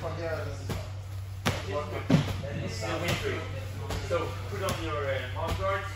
This is the. So put on your uh, mouth guards